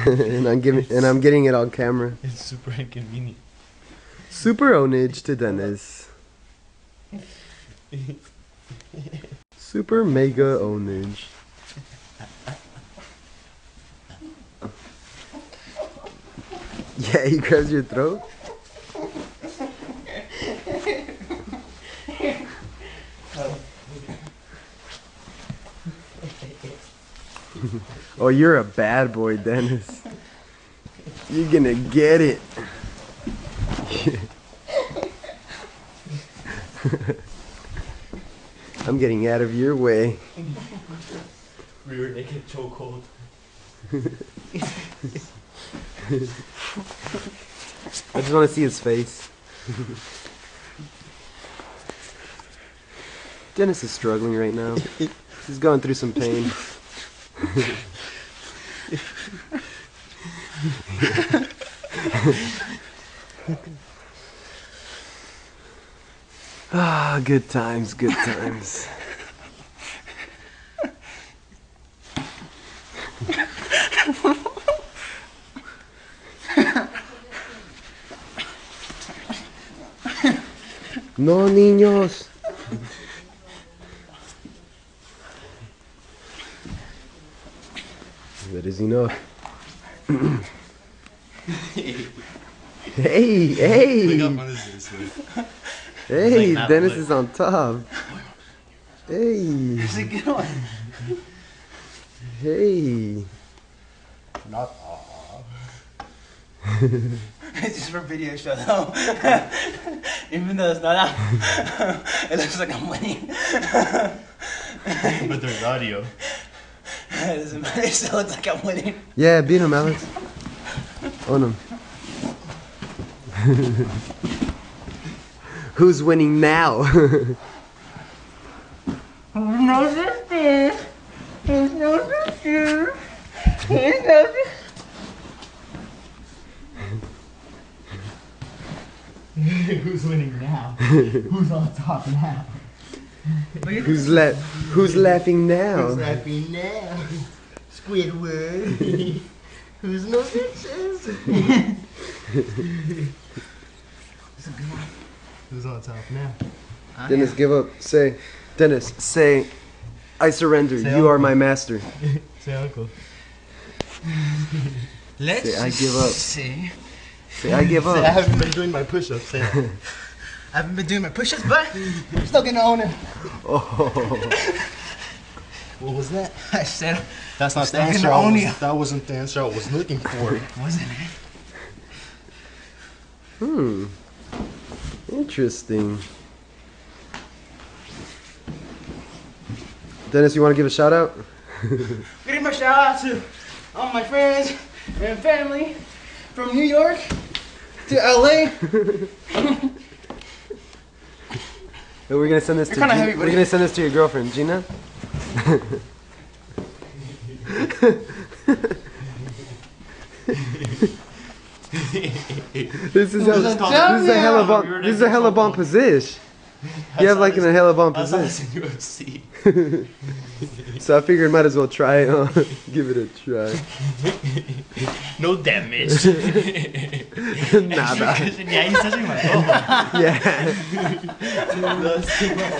and I'm giving and I'm getting it on camera. It's super inconvenient. Super onage to Dennis. Super mega onage. Yeah, he grabs your throat. Oh, you're a bad boy, Dennis. You're gonna get it. I'm getting out of your way. Rear naked chokehold. I just want to see his face. Dennis is struggling right now. He's going through some pain. ah, good times, good times. No, niños. That is enough. hey, Look hey, up, what is this? Like, hey, like Dennis is on top. Hey, It's a good one. hey. Not off. It's just for video show though. Even though it's not out, it looks like I'm winning. but there's audio. It doesn't matter. It still looks like I'm winning. Yeah, beat him, Alex. Own him. Who's winning now? No sister. There's no sister. There's no sister. Who's winning now? Who's on top now? Who's la- Who's laughing now? happy now? Squidward. Who's no sixes? Who's on top now? Dennis, give up. Say, Dennis, say, I surrender. Say you are my master. Say uncle. Let's Say, I give up. see. Say, I give Say, I haven't been doing my push-ups. Say that. I haven't been doing my push-ups, but I'm still gonna own it. Oh, What was that? I said, That's not the Still answer. I own was, you. that wasn't the answer I was looking for. wasn't it? hmm. Interesting. Dennis, you want to give a shout out? Getting my shout out to all my friends and family from New York to LA. We're gonna send this. You're kinda Gina- heavy, we're gonna send this to your girlfriend, Gina. this is Just how, call this is a hella We bomb. This is a next hella bomb couple. position. You have like in a hella bomb I saw this in UFC. So I figured might as well try it. Huh? Give it a try. No damage. Nada. yeah, he's touching my elbow. Yeah. That's too much.